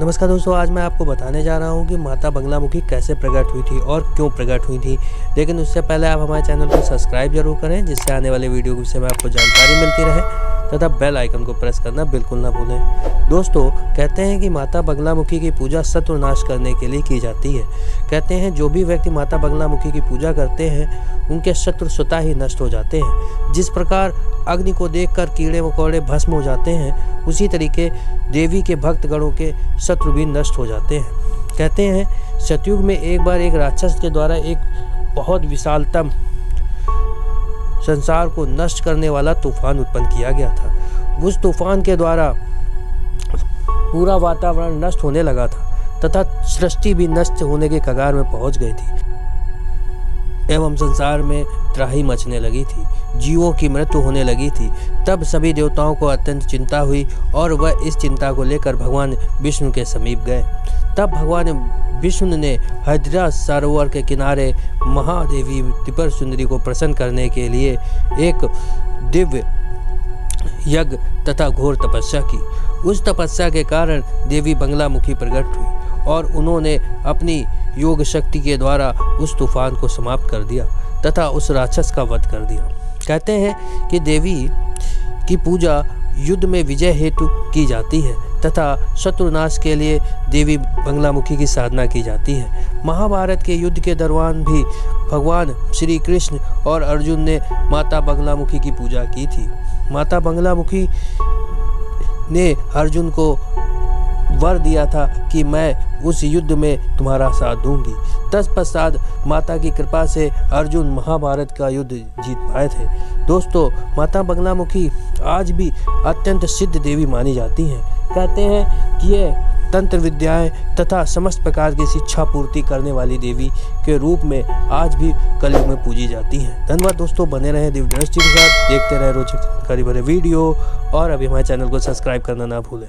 नमस्कार दोस्तों, आज मैं आपको बताने जा रहा हूँ कि माता बंगलामुखी कैसे प्रकट हुई थी और क्यों प्रकट हुई थी। लेकिन उससे पहले आप हमारे चैनल को सब्सक्राइब ज़रूर करें, जिससे आने वाले वीडियो के विषय में आपको जानकारी मिलती रहे। तथा बेल आइकन को प्रेस करना बिल्कुल ना भूलें। दोस्तों, कहते हैं कि माता बंगलामुखी की पूजा शत्रु नाश करने के लिए की जाती है। कहते हैं, जो भी व्यक्ति माता बंगलामुखी की पूजा करते हैं, उनके शत्रु स्वतः ही नष्ट हो जाते हैं। जिस प्रकार अग्नि को देखकर कीड़े मकोड़े भस्म हो जाते हैं, उसी तरीके देवी के भक्तगणों के शत्रु भी नष्ट हो जाते हैं। कहते हैं, सतयुग में एक बार एक राक्षस के द्वारा एक बहुत विशालतम संसार को नष्ट करने वाला तूफ़ान उत्पन्न किया गया था। उस तूफ़ान के द्वारा पूरा वातावरण नष्ट होने लगा था, तथा सृष्टि भी नष्ट होने के कगार में पहुँच गई थी। एवं संसार में त्राही मचने लगी थी, जीवों की मृत्यु होने लगी थी। तब सभी देवताओं को अत्यंत चिंता हुई और वह इस चिंता को लेकर भगवान विष्णु के समीप गए। तब भगवान विष्णु ने हजरा सरोवर के किनारे महादेवी त्रिपुर सुंदरी को प्रसन्न करने के लिए एक दिव्य यज्ञ तथा घोर तपस्या की। उस तपस्या के कारण देवी बंगलामुखी प्रकट हुई और उन्होंने अपनी योग शक्ति के द्वारा उस तूफ़ान को समाप्त कर दिया तथा उस राक्षस का वध कर दिया। कहते हैं कि देवी की पूजा युद्ध में विजय हेतु की जाती है तथा शत्रुनाश के लिए देवी बंगलामुखी की साधना की जाती है। महाभारत के युद्ध के दौरान भी भगवान श्री कृष्ण और अर्जुन ने माता बंगलामुखी की पूजा की थी। माता बंगलामुखी ने अर्जुन को वर दिया था कि मैं उस युद्ध में तुम्हारा साथ दूँगी। तत्पश्चात माता की कृपा से अर्जुन महाभारत का युद्ध जीत पाए थे। दोस्तों, माता बंगलामुखी आज भी अत्यंत सिद्ध देवी मानी जाती हैं। कहते हैं कि ये तंत्र विद्याएँ तथा समस्त प्रकार की शिक्षा पूर्ति करने वाली देवी के रूप में आज भी कलयुग में पूजी जाती हैं। धन्यवाद दोस्तों, बने रहे दिव्य दृष्टि के साथ। देखते रहे रोचक जानकारी भरे वीडियो। और अभी हमारे चैनल को सब्सक्राइब करना ना भूलें।